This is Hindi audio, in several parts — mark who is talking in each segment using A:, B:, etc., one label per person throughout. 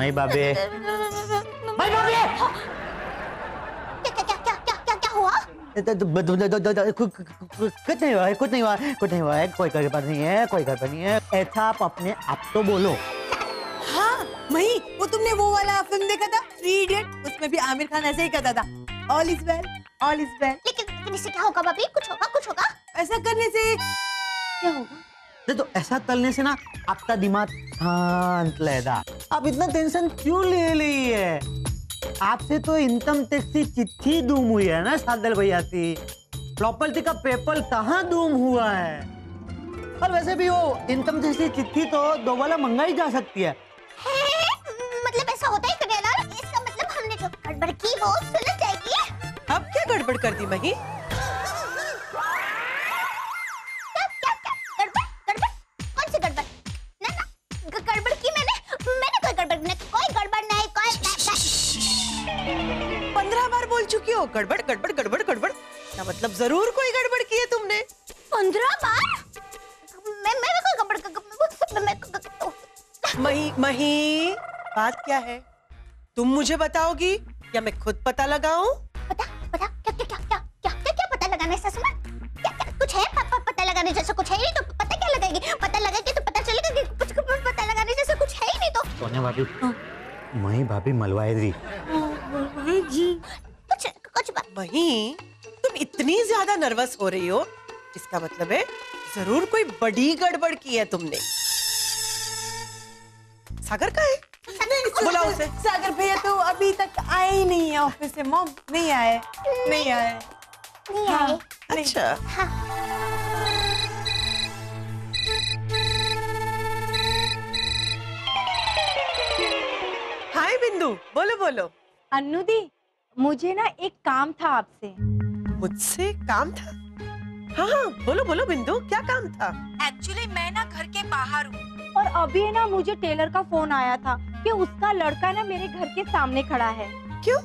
A: मई बाबे मई बाबे
B: क्या क्या क्या क्या क्या क्या क्या हुआ
A: कुछ नहीं हुआ है कुछ नहीं हुआ है कुछ नहीं हुआ है कोई गड़बड़ नहीं है कोई गड़बड़ नहीं है ऐसा आप अपने आप तो बोलो
C: हाँ मही वो तुमने वो वाला फ़िल्म देखा था थ्री इडियट उसमें भी आमिर खान ऐसे ही कहता था all is well all is well
B: लेकिन लेकिन इससे क्या होगा भाभी कुछ होगा कुछ होगा
C: ऐसा करने से
B: क्या होगा
A: नहीं तो ऐसा करने से ना आपका दिमाग शांत रहेगा आप इतना टेंशन क्यों ले रही है? आपसे तो इनकम टैक्स की चिट्ठी दूम हुई है ना सादल भैया की। प्रॉपर्टी का पेपर कहाँ दूम हुआ है? और वैसे भी वो इनकम टैक्स की चिट्ठी तो दोबारा मंगाई जा सकती है?
B: मतलब ऐसा होता है कन्यालाल इसका मतलब हमने जो गड़बड़ की वो सुलझ जाएगी।
C: अब क्या गड़बड़ कर दी मही? बोल चुकी हो? गड़बड़ गड़बड़ गड़बड़ गड़बड़। क्या मतलब ज़रूर कोई गड़बड़ की है तुमने?
B: पंद्रह बार मैं मैं मैं गड़बड़ मैं
C: मही मही बात क्या है? तुम मुझे बताओगी? या मैं खुद पता लगाऊँ?
B: पता पता क्या क्या क्या क्या क्या क्या क्या पता लगाने से सुना क्या क्या कुछ है प, प, पता लगाने जैसा कुछ है ही नहीं तो पता क्या लगाएगी? पता लगाएगी तो पता चलेगा कि कुछ कुछ पता लगाने जैसा कुछ है ही नहीं तो।
A: सोनिया भाभी मई भाभी मलवाए दी
B: कुछ
C: मही तुम इतनी ज़्यादा नर्वस हो रही हो इसका मतलब है ज़रूर कोई बड़ी गड़बड़ की है तुमने। सागर का है? बुलाओ उसे।
D: सागर भैया तो अभी तक आए ही नहीं है ऑफ़िस से। मॉम नहीं आए नहीं आए।
B: नहीं
D: हाँ,
B: आए।
C: अच्छा।
B: हाँ।
C: हाय बिंदु बोलो बोलो।
D: अन्नू दी मुझे ना एक काम था आपसे।
C: मुझसे काम था? हाँ हाँ बोलो बोलो बिंदु क्या काम था?
D: एक्चुअली मैं ना घर के बाहर हूँ। और अभी ना मुझे टेलर का फ़ोन आया था कि उसका लड़का ना मेरे घर के सामने खड़ा है।
C: क्यों?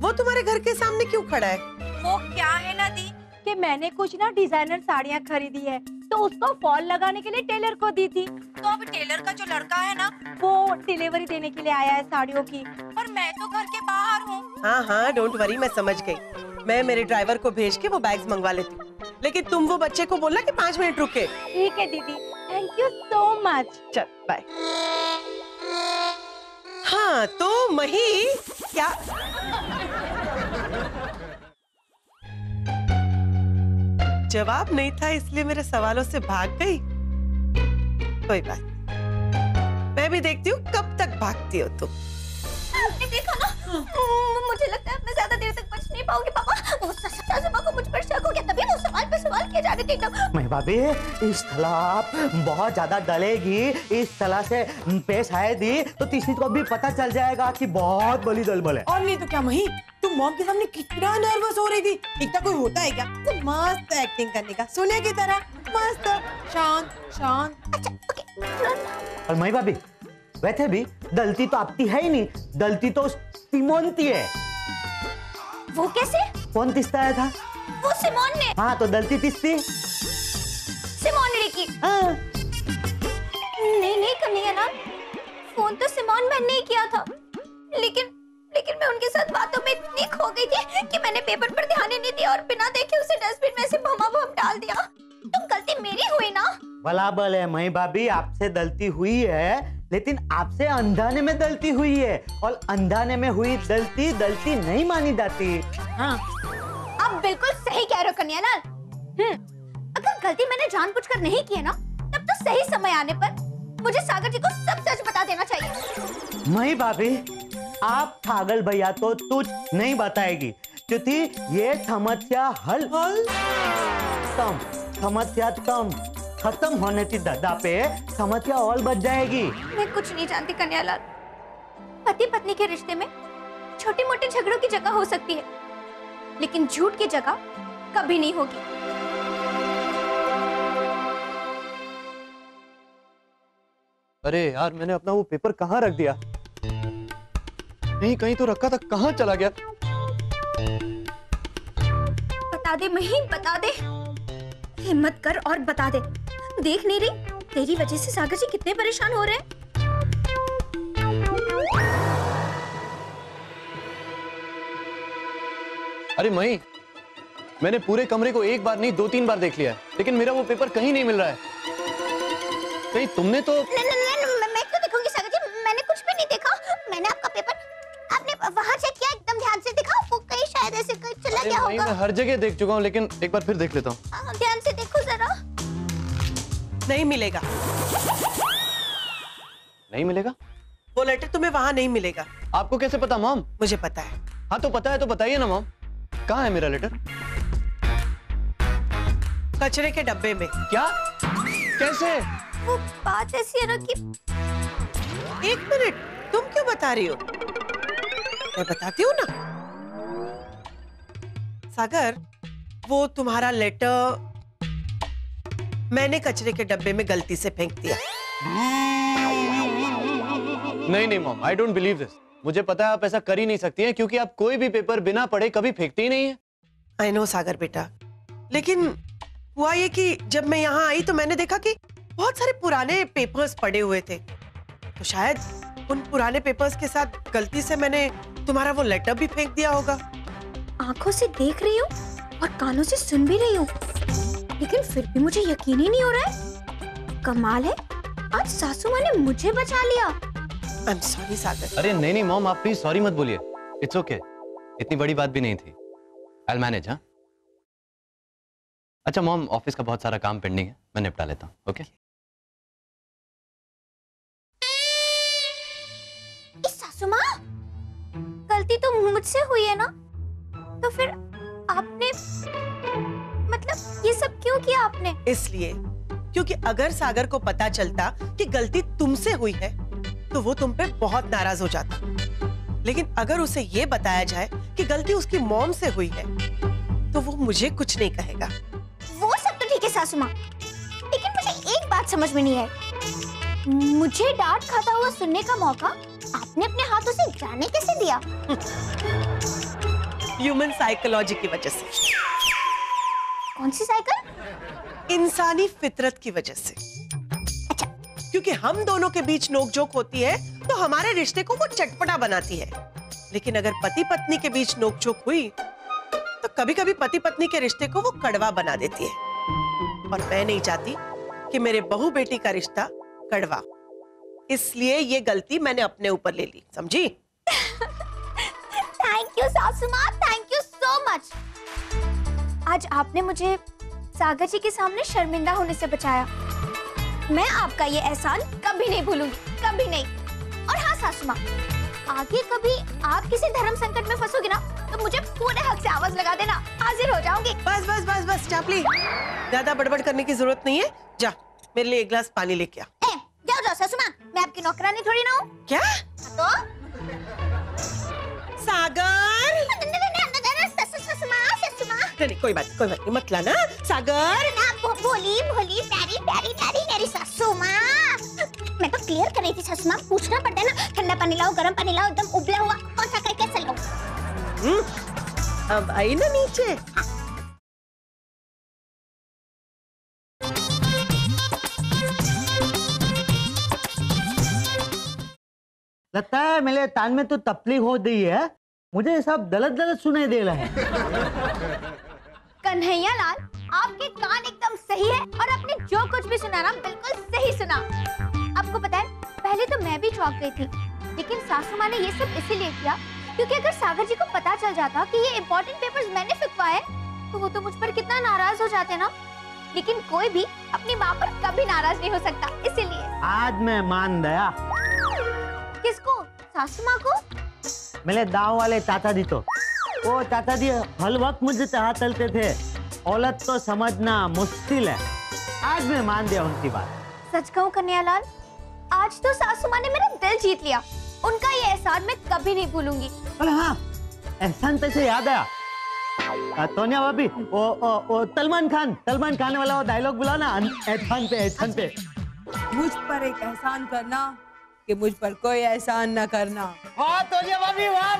C: वो तुम्हारे घर के सामने क्यों खड़ा है?
D: वो क्या है ना दी? कि मैंने कुछ ना डिज़ाइनर साड़ियाँ खरीदी है तो उसको फॉल लगाने के लिए टेलर को दी थी। तो अब टेलर का जो लड़का है ना वो डिलीवरी देने के लिए आया है साड़ियों की। और मैं तो घर के बाहर हूँ।
C: हाँ हाँ डोंट वरी मैं समझ गई। मैं मेरे ड्राइवर को भेज के वो बैग्स मंगवा लेती हूँ। लेकिन तुम वो बच्चे को बोलना कि पाँच मिनट रुके।
D: ठीक है दीदी। थैंक यू सो मच
C: चल बाय हाँ तो मही क्या? जवाब नहीं था इसलिए मेरे सवालों से भाग गई। कोई बात मैं भी देखती हूँ कब तक भागती हो तुम।
B: आपने देखा ना? मुझे लगता है मैं ज़्यादा देर तक बच नहीं पाऊँगी पापा। वो स- स- को मुझ पर शक हो गया तभी वो सवाल पे सवाल किए जा रहे थे एकदम।
A: मैं इस तरह बहुत ज़्यादा डलेगी। इस तरह से पेश आएगी तो किसी को भी पता चल जाएगा कि बहुत बड़ी दलबल है।
D: और नहीं तो क्या वही तुम मॉम के सामने कितना नर्वस हो रही थी। इतना कोई होता है क्या? तो मस्त एक्टिंग करने का। सोनिया की तरह। मस्त। शांत शांत।
B: अच्छा ओके
A: और मैं भाभी वैसे भी। गलती तो आपकी है ही नहीं। गलती तो सिमोन की है।
B: वो कैसे?
A: कौन तिस्ता आया था?
B: वो सिमोन ने।
A: हाँ तो गलती तिस्ती
B: सिमोन ने की।
A: हाँ।
B: नहीं नहीं कन्हैया ना। फ़ोन तो सिमोन मैन ने किया था। लेकिन लेकिन मैं उनके साथ बातों इतनी खो गई थी कि मैंने पेपर पर ध्यान ही नहीं दिया और बिना देखे उसे डस्टबिन में से भमा भम डाल दिया। तो गलती मेरी हुई ना?
A: बराबर है मई भाभी आपसे गलती हुई है लेकिन आपसे अंधाने में गलती हुई है और अंधाने में हुई गलती गलती नहीं मानी जाती।
D: हाँ।
B: आप बिल्कुल सही कह रहे हो कन्हैयालाल। हम्म अगर गलती मैंने जानबूझकर नहीं की है ना तब तो सही समय आने पर मुझे सागर जी को सब सच बता देना चाहिए।
A: मई भाभी आप ठागल भैया तो तुझ नहीं बताएगी। क्योंकि ये समस्या हल
C: हल
A: कम। समस्या कम। खत्म होने की ददा पे समस्या और बढ़ जाएगी।
B: मैं कुछ नहीं जानती कन्हैयालाल पति पत्नी के रिश्ते में छोटे मोटे झगड़ों की जगह हो सकती है। लेकिन झूठ की जगह कभी नहीं होगी।
E: अरे यार मैंने अपना वो पेपर कहाँ रख दिया? नहीं कहीं तो रखा था। कहाँ चला गया?
B: बता दे महीन बता दे। हिम्मत कर और बता दे। देख नहीं रही? तेरी वजह से सागर जी कितने परेशान हो रहे हैं।
E: अरे मई मैंने पूरे कमरे को एक बार नहीं दो तीन बार देख लिया है। लेकिन मेरा वो पेपर कहीं नहीं मिल रहा है। कहीं तुमने तो
B: न,
E: अरे
B: गया
E: मई मैं हर जगह देख चुका हूँ लेकिन एक बार फिर देख लेता हूँ।
B: हाँ, ध्यान से देखो जरा।
C: नहीं मिलेगा।
E: नहीं मिलेगा?
C: वो लेटर तुम्हें वहाँ नहीं मिलेगा।
E: आपको कैसे पता मॉम?
C: मुझे पता है।
E: हाँ तो पता है तो बताइए ना मॉम। कहाँ है मेरा लेटर
C: कचरे के डब्बे में।
E: क्या? कैसे?
B: वो बात ऐसी है ना कि
C: एक मिनट तुम क्यों बता रही हो? मैं बताती हूँ ना। सागर वो तुम्हारा लेटर मैंने कचरे के डब्बे में गलती से फेंक दिया।
E: नहीं नहीं mom I don't believe this मुझे पता है आप ऐसा कर ही नहीं सकती हैं क्योंकि आप कोई भी पेपर बिना पढ़े कभी फेंकती ही नहीं है।
C: आई नो सागर बेटा। लेकिन हुआ ये कि जब मैं यहाँ आई तो मैंने देखा कि बहुत सारे पुराने पेपर्स पड़े हुए थे। तो शायद उन पुराने पेपर्स के साथ गलती से मैंने तुम्हारा वो लेटर भी फेंक दिया होगा।
B: आँखों से देख रही हूँ और कानों से सुन भी रही हूँ। लेकिन फिर भी मुझे यकीन ही नहीं हो रहा है। कमाल है। आज सासू माँ ने मुझे बचा लिया।
C: I am sorry Sagar.
E: अरे नहीं नहीं मॉम आप प्लीज़ सॉरी मत बोलिए। इट्स ओके इतनी बड़ी बात भी नहीं थी। आई मैनेज हाँ? अच्छा मॉम ऑफ़िस का बहुत सारा काम पेंडिंग है। मैं निपटा लेता हूँ ओके
B: माँ गलती तो मुझसे हुई है ना? तो फिर आपने मतलब ये सब क्यों किया आपने?
C: इसलिए क्योंकि अगर सागर को पता चलता कि गलती तुमसे हुई है तो वो तुम पे बहुत नाराज़ हो जाता। लेकिन अगर उसे ये बताया जाए कि गलती उसकी मॉम से हुई है तो वो मुझे कुछ नहीं कहेगा।
B: वो सब तो ठीक है सासू माँ। लेकिन मुझे एक बात समझ में नहीं आई मुझे डांट खाता हुआ सुनने का मौका आपने अपने हाथों से जाने कैसे दिया?
C: ह्यूमन साइकोलॉजी की वजह से।
B: कौन सी साइकिल
C: इंसानी फितरत की वजह से।
B: अच्छा।
C: क्योंकि हम दोनों के बीच नोकझोंक होती है तो हमारे रिश्ते को वो चटपटा बनाती है। लेकिन अगर पति पत्नी के बीच नोकझोंक हुई तो कभी कभी पति पत्नी के रिश्ते को वो कड़वा बना देती है। और मैं नहीं चाहती कि मेरे बहू बेटी का रिश्ता कड़वा इसलिए ये गलती मैंने अपने ऊपर ले ली समझी?
B: थैंक यू सासू माँ मच आज आपने मुझे सागर जी के सामने शर्मिंदा होने से बचाया। मैं आपका ये एहसान कभी नहीं भूलूँगी कभी नहीं। और हाँ सासू माँ आगे कभी आप किसी धर्म संकट में फंसोगे ना तो मुझे पूरे हक से आवाज़ लगा देना। हाजिर हो जाऊँगी।
C: बस बस बस बस चापली ज़्यादा बड़बड़ करने की ज़रूरत नहीं है। जा मेरे लिए एक गिलास पानी लेके आ।
B: ए, जाओ जाओ सासू माँ मैं आपकी नौकरानी थोड़ी ना हूँ।
C: क्या?
B: तो?
C: सागर!
B: माँ।
C: नहीं कोई बात कोई बात मत लाना। सागर।
B: ना भो- भोली भोली प्यारी प्यारी प्यारी मेरी सासू माँ मैं तो क्लियर कर रही थी सासू पूछना पड़ता है ना ठंडा पानी लाओ गर्म पानी लाओ एकदम उबला हुआ कौन सा करके कैसे लो
C: हम्म, अब आई ना नीचे।
A: लगता है मेरे तान में तो तकलीफ़ हो गई है। मुझे सब गलत गलत सुनाई दे रहा है।
B: कन्हैया लाल आपके कान एकदम सही है और आपने जो कुछ भी सुना ना बिल्कुल सही सुना। आपको पता है पहले तो मैं भी चौंक गई थी लेकिन सासू माँ ने ये सब इसीलिए किया क्योंकि अगर सागर जी को पता चल जाता कि ये इम्पोर्टेंट पेपर्स मैंने फिकवाए तो वो तो मुझ पर कितना नाराज़ हो जाते ना। लेकिन कोई भी अपनी माँ पर कभी नाराज़ नहीं हो सकता इसीलिए।
A: आज मैं मान गया
B: किसको? सासू माँ को?
A: मेरे गाँव वाले चाचा जी तो। वो चाचा जी हर वक्त मुझे चाह चलते थे। औलत तो समझना मुश्किल है। आज मैं मान दिया उनकी बात।
B: सच कहूँ कन्हैयालाल आज तो सासू माँ ने मेरा दिल जीत लिया। उनका ये एहसान मैं कभी नहीं भूलूँगी।
A: अरे हाँ एहसान से याद आया? तोनिया भाभी वो, वो, वो सलमान खान सलमान खान वाला वो डायलॉग बुलाओ ना। एहसान पे एहसान पे।
F: मुझ पर एक एहसान करना कि मुझ पर कोई एहसान न करना।
A: हाँ तोनिया भाभी वाह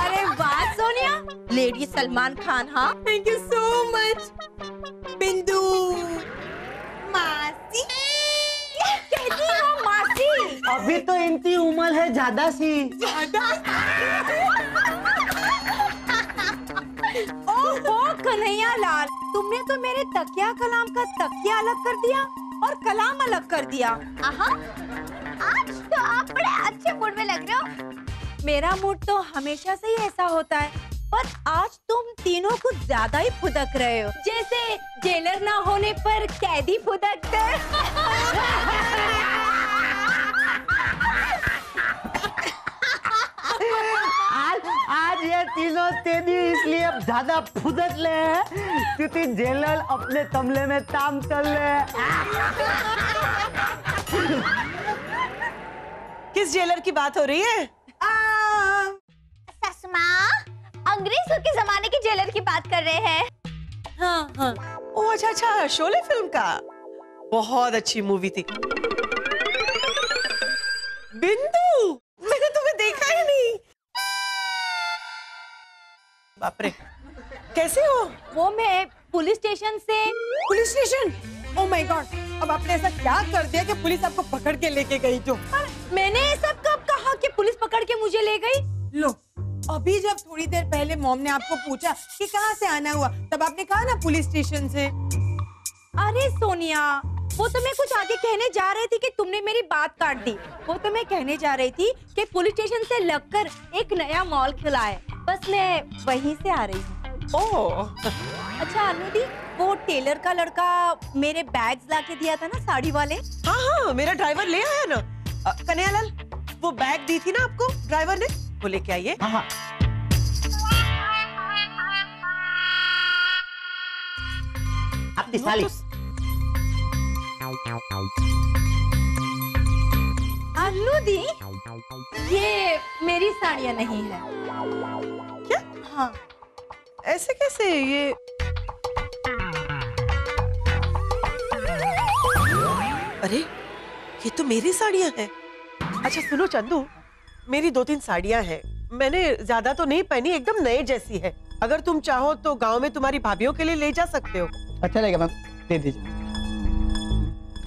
D: अरे वाह सोनिया। लेडी सलमान खान हाँ।
F: थैंक यू सो मच बिंदु।
D: मासी। कहती हो मासी?
A: अभी तो इनकी उम्र है ज़्यादा सी।
D: ओहो कन्हैया लाल। तुमने तो मेरे तकिया कलाम का तकिया अलग कर दिया और कलाम अलग कर दिया।
B: आज तो आप बड़े अच्छे मूड में लग रहे हो।
D: मेरा मूड तो हमेशा से ही ऐसा होता है पर आज तुम तीनों कुछ ज़्यादा ही फुदक रहे हो। जैसे जेलर ना होने पर कैदी फुदकते।
A: आज ये तीनों तेज़ी इसलिए अब ज़्यादा फुदक ले हैं क्योंकि जेलर अपने तमले में ताम चल रहे
C: किस जेलर की बात हो रही है?
B: ससमा अंग्रेज़ों के जमाने के जेलर की बात कर रहे हैं।
D: हाँ हाँ।
C: ओ अच्छा अच्छा शोले फ़िल्म का। बहुत अच्छी मूवी थी। बिंदु कैसे हो?
D: वो मैं पुलिस स्टेशन से।
F: Police station? O my God अब आपने ऐसा क्या कर दिया कि पुलिस आपको पकड़ के लेके गई जो?
D: मैंने ये सब कब कहा कि पुलिस पकड़ के मुझे ले गई?
F: लो अभी जब थोड़ी देर पहले मॉम ने आपको पूछा कि कहाँ से आना हुआ तब आपने कहा ना पुलिस स्टेशन से।
D: अरे सोनिया वो तो मैं कुछ आगे कहने जा रही थी कि तुमने मेरी बात काट दी। वो तो मैं कहने जा रही थी कि पुलिस स्टेशन से लगकर एक नया मॉल खुला है। बस मैं वहीं से आ रही हूँ।
C: ओह।
D: अच्छा अनुदी वो टेलर का लड़का मेरे बैग्स ला के दिया था ना साड़ी वाले?
C: हाँ हाँ मेरा ड्राइवर ले आया ना। कन्हैयालाल वो बैग दी थी ना आपको ड्राइवर ने? वो लेके आइए।
A: हाँ हाँ। साली।
C: तो-
D: अनुदी ये मेरी साड़ियाँ नहीं है।
C: क्या?
D: हाँ।
C: ऐसे कैसे ये? अरे ये तो मेरी साड़ियाँ हैं। अच्छा सुनो चंदू मेरी दो तीन साड़ियाँ हैं। मैंने ज़्यादा तो नहीं पहनी एकदम नए जैसी है। अगर तुम चाहो तो गाँव में तुम्हारी भाभीियों के लिए ले जा सकते हो।
E: अच्छा लगेगा मैम। दे दीजिए।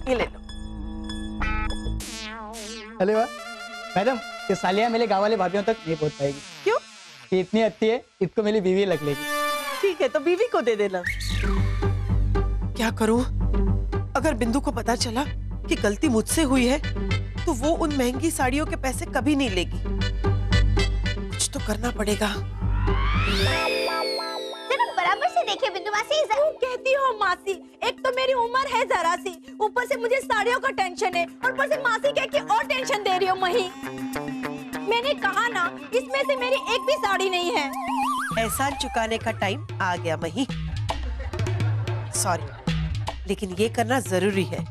C: ये ले लो।
E: अरे वाह। मैडम ये सालियाँ मेरे गाँव वाले भाभीियों तक नहीं पहुँच पाएगी। ये इतनी अच्छी है इसको मेरी बीवी लग लेगी।
C: ठीक है तो बीवी को दे देना। क्या करूँ? अगर बिंदु को पता चला कि गलती मुझसे हुई है तो वो उन महँगी साड़ियों के पैसे कभी नहीं लेगी। कुछ तो करना पड़ेगा।
B: बराबर से देखिए बिंदु मासी।
D: क्यों कहती हो मासी? एक तो मेरी उम्र है जरा सी। ऊपर से मुझे साड़ियों का टेंशन है और ऊपर से मासी कह के और टेंशन दे रही हो मही। मैंने कहा ना इसमें से मेरी एक भी साड़ी नहीं है।
C: एहसान चुकाने का टाइम आ गया मही। सॉरी लेकिन ये करना ज़रूरी है।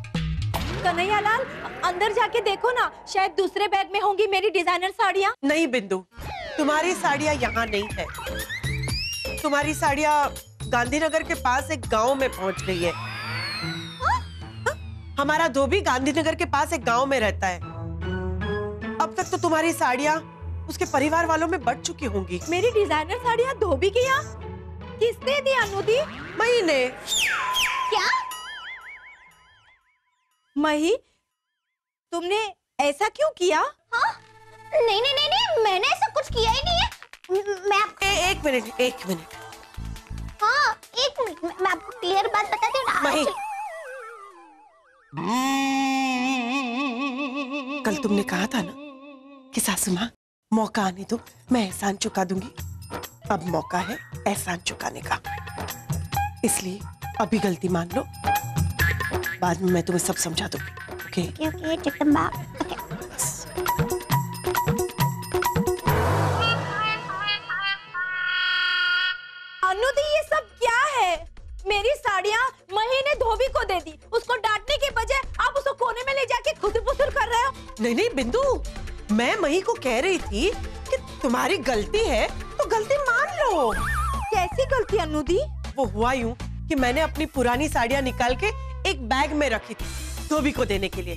D: कन्हैया लाल अंदर जाके देखो ना शायद दूसरे बैग में होंगी मेरी डिज़ाइनर साड़ियाँ।
C: नहीं बिंदु तुम्हारी साड़ियाँ यहाँ नहीं है। तुम्हारी साड़ियाँ गांधीनगर के पास एक गाँव में पहुँच गई है। हाँ? हमारा धोबी गांधीनगर के पास एक गाँव में रहता है। अब तक तो तुम्हारी साड़ियाँ उसके परिवार वालों में बढ़ चुकी होंगी।
D: मेरी डिज़ाइनर साड़ियाँ धोबी की यहाँ किसने दी अनुदी?
C: महीने
B: क्या?
D: मही तुमने ऐसा क्यों किया?
B: हाँ? नहीं नहीं नहीं नहीं मैंने ऐसा कुछ किया ही नहीं है। मैं आप,
C: ए, एक मिनट एक मिनट।
B: हाँ एक मिनट मैं- आपको क्लियर बात बताती हूँ। ना
C: मही कल तुमने कहा था ना कि सासू माँ मौका आने दो मैं एहसान चुका दूँगी। अब मौका है एहसान चुकाने का। इसलिए अभी गलती मान लो। बाद में मैं तुम्हें सब समझा दूँगी ओके?
D: अनुदी ये सब क्या है? मेरी साड़ियाँ मही ने धोबी को दे दी। उसको डांटने के बजाय आप उसको कोने में ले जाके खुद पुसुर कर रहे हो?
C: नहीं नहीं बिंदु। मैं मही को कह रही थी कि तुम्हारी गलती है तो गलती मान लो।
D: कैसी गलती अनुदी?
C: वो हुआ यूँ कि मैंने अपनी पुरानी साड़ियाँ निकाल के एक बैग में रखी थी धोबी को देने के लिए।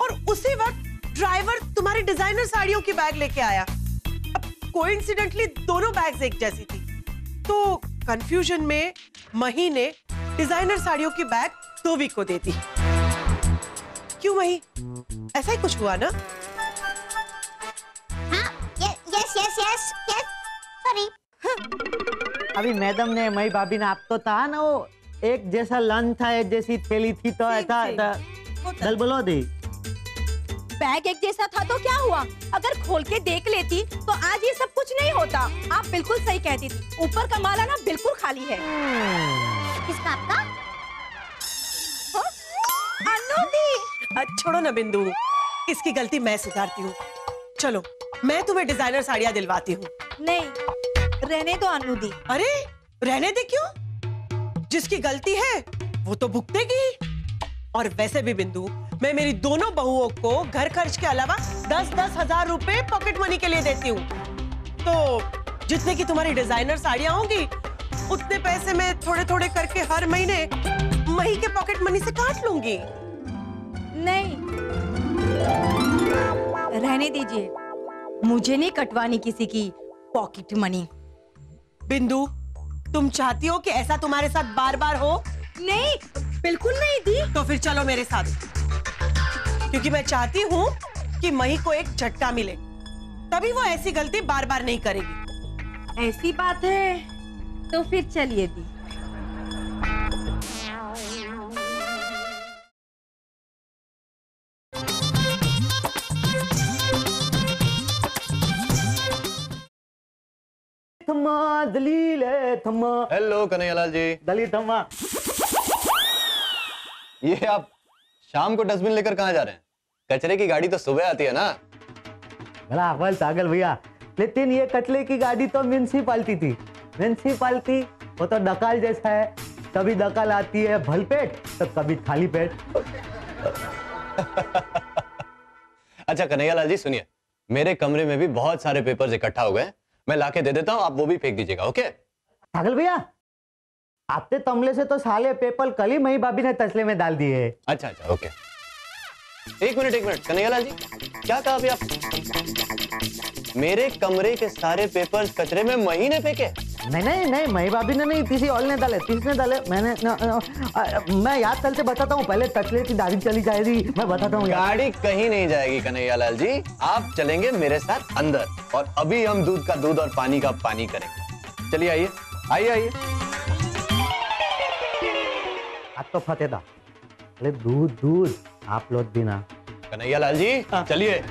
C: और उसी वक्त ड्राइवर तुम्हारी डिज़ाइनर साड़ियों की बैग लेके आया। अब कोइंसिडेंटली दोनों बैग्स एक जैसी थी। तो कंफ्यूजन में मही ने डिज़ाइनर साड़ियों की बैग धोबी को दे दी। क्यों मही? ऐसा ही कुछ हुआ ना?
B: यस यस सॉरी
A: अभी मैडम ने मई भाभी ने आप तो था ना वो एक जैसा लन था एक जैसी थैली थी तो ऐसा
F: होता
A: दल बोलो दी।
D: बैग एक जैसा था तो क्या हुआ? अगर खोल के देख लेती तो आज ये सब कुछ नहीं होता। आप बिल्कुल सही कहती थी। ऊपर का माला ना बिल्कुल खाली है।
B: किसका आपका
D: अनु दी।
C: छोड़ो ना बिंदु। इसकी गलती मैं सुधारती हूँ। चलो। मैं तुम्हें डिज़ाइनर साड़ियाँ दिलवाती हूँ।
D: नहीं रहने दो अनु दी
C: अरे रहने दे क्यों? जिसकी गलती है वो तो भुगतेगी। और वैसे भी बिंदु मैं मेरी दोनों बहुओं को घर खर्च के अलावा दस दस हज़ार रुपए पॉकेट मनी के लिए देती हूँ। तो जितने की तुम्हारी डिज़ाइनर साड़ियाँ होंगी उतने पैसे मैं थोड़े थोड़े करके हर महीने मही के पॉकेट मनी से काट लूँगी।
D: नहीं। रहने दीजिए। मुझे नहीं कटवानी किसी की पॉकेट मनी
C: बिंदु तुम चाहती हो कि ऐसा तुम्हारे साथ बार बार हो?
D: नहीं बिल्कुल नहीं दी।
C: तो फिर चलो मेरे साथ। क्योंकि मैं चाहती हूँ कि मही को एक झटका मिले। तभी वो ऐसी गलती बार बार नहीं करेगी।
D: ऐसी बात है तो फिर चलिए दी।
A: थम्मा दलील है थम्मा।
E: हेलो कन्हैयालाल जी।
A: दलील थम्मा।
E: ये आप शाम को डस्टबिन लेकर कहाँ जा रहे हैं? कचरे की गाड़ी तो सुबह आती है ना?
A: भला अव्वल पागल भैया लेकिन ये कचले की गाड़ी तो म्यूनसिपालिटी थी। म्यूनसिपालिटी वो तो डकाल जैसा है। कभी डकाल आती है भल पेट तो कभी खाली पेट।
E: अच्छा कन्हैयालाल जी सुनिए। मेरे कमरे में भी बहुत सारे पेपर्स इकट्ठा हो गए हैं। मैं लाके दे देता हूँ आप वो भी फेंक दीजिएगा ओके?
A: पागल भैया आपने तमले से तो साले पेपर कल ही मई भाभी ने तसले में डाल दिए।
E: अच्छा अच्छा ओके। एक मिनट एक मिनट कन्हैयालाल जी क्या कहा अभी आप? मेरे कमरे के सारे पेपर्स कचरे में महीने फेंके।
A: नहीं नहीं नहीं मई भाभी ने नहीं किसी और ने डाले किसने डाले। मैंने न, न, आ, मैं याद चलते बताता हूँ पहले तसले की दाढ़ी चली जाएगी मैं बताता हूँ
E: गाड़ी कहीं नहीं जाएगी कन्हैयालाल जी। आप चलेंगे मेरे साथ अंदर और अभी हम दूध का दूध और पानी का पानी करेंगे। चलिए आइए आइए आइए।
A: आज तो फतेदा अरे दूध दूध आप लोग भी ना।
E: कन्हैयालाल जी चलिए।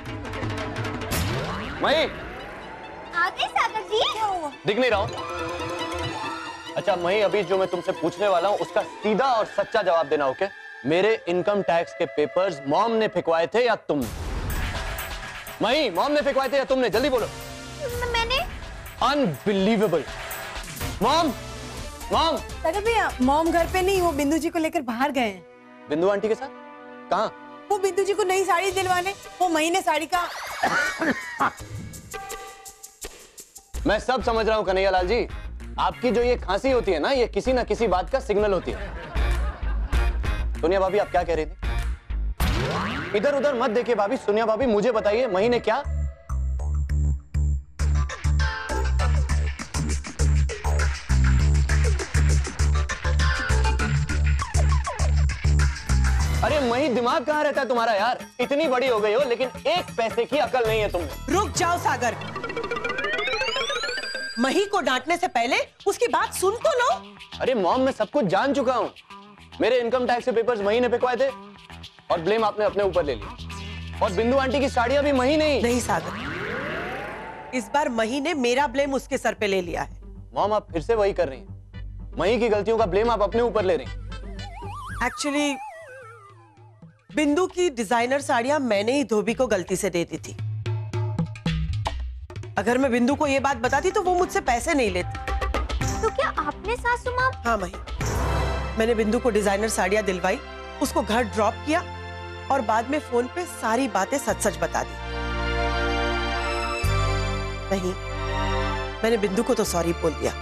E: मई
B: आ गए सागर जी।
E: दिख नहीं रहा हूँ। अच्छा मई अभी जो मैं तुमसे पूछने वाला हूँ उसका सीधा और सच्चा जवाब देना ओके? मेरे इनकम टैक्स के पेपर्स मॉम ने फेंकवाए थे या तुमने मई मॉम ने फेंकवाए थे या तुमने? जल्दी बोलो।
B: मैंने
E: अनबिलीवेबल मॉम मॉम
F: सागर भैया मॉम घर पे नहीं वो बिंदु जी को लेकर बाहर गए हैं।
E: बिंदु आंटी के साथ? कहा?
F: वो बिंदु जी को नई साड़ी दिलवाने, वो महीने साड़ी का
E: मैं सब समझ रहा हूँ, कन्हैया लाल जी। आपकी जो ये खांसी होती है ना, ये किसी ना किसी बात का सिग्नल होती है। सोनिया भाभी, आप क्या कह रही थी? इधर उधर मत देखिए भाभी, सोनिया भाभी, मुझे बताइए महीने क्या मही दिमाग कहाँ रहता है तुम्हारा यार? इतनी बड़ी हो गई हो लेकिन एक पैसे की अकल नहीं है तुम्हें।
C: रुक जाओ सागर। मही को डांटने से पहले उसकी बात सुन तो लो।
E: अरे मॉम मैं सब कुछ जान चुका हूँ। मेरे इनकम टैक्स के पेपर्स मही ने फेंकवाए थे और ब्लेम आपने अपने ऊपर ले लिया और बिंदु आंटी की साड़ियाँ भी मही नहीं।
C: नहीं सागर। इस बार मही ने मेरा ब्लेम उसके सर पे ले लिया है।
E: मॉम आप फिर से वही कर रही हैं। मही की गलतियों का ब्लेम आप अपने ऊपर ले रही हैं।
C: एक्चुअली बिंदु की डिज़ाइनर साड़ियाँ मैंने ही धोबी को गलती से दे दी थी। अगर मैं बिंदु को ये बात बताती तो वो मुझसे पैसे नहीं लेती।
B: तो क्या आपने सासू माँ
C: हाँ मही। मैंने बिंदु को डिज़ाइनर साड़ियाँ दिलवाई उसको घर ड्रॉप किया और बाद में फ़ोन पे सारी बातें सच सच बता दी। नहीं मैंने बिंदु को तो सॉरी बोल दिया।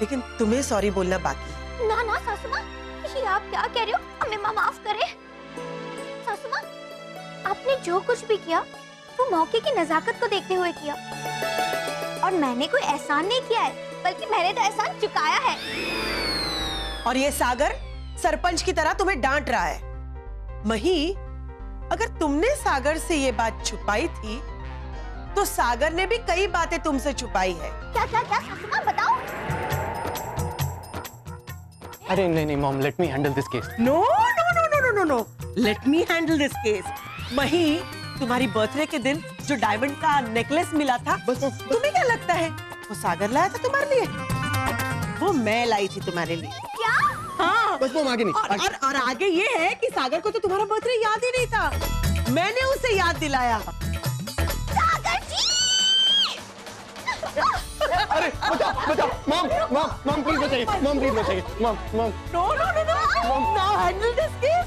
C: लेकिन तुम्हें सॉरी बोलना बाकी है।
B: ना ना सासू माँ ये आप क्या कह रहे हो? हमें माँ माफ़ करे। आपने जो कुछ भी किया वो मौके की नजाकत को देखते हुए किया। और मैंने कोई एहसान नहीं किया है बल्कि मैंने तो एहसान चुकाया है।
C: और ये सागर सरपंच की तरह तुम्हें डांट रहा है। मही अगर तुमने सागर से ये बात छुपाई थी तो सागर ने भी कई बातें तुमसे छुपाई है।
B: क्या क्या क्या सासू माँ बताओ
E: अरे नहीं नहीं mom let me handle this case
C: no no no no no no no let me handle this case Mahi तुम्हारी बर्थडे के दिन जो डायमंड का नेकलेस मिला था
E: बस, बस, बस।
C: तुम्हें क्या लगता है? वो सागर लाया था तुम्हारे लिए? वो मैं लाई थी तुम्हारे लिए।
B: क्या?
C: हाँ।
E: बस मॉम आगे नहीं
C: और,
E: आगे।
C: और, और आगे ये है कि सागर को तो तुम्हारा बर्थडे याद ही नहीं था। मैंने उसे याद दिलाया।
B: सागर जी!
E: अरे बचा बचा। मॉम मॉम मॉम प्लीज़ बचाइए। मॉम प्लीज़ बचाइए। Mom mom
C: no no no no no handle this case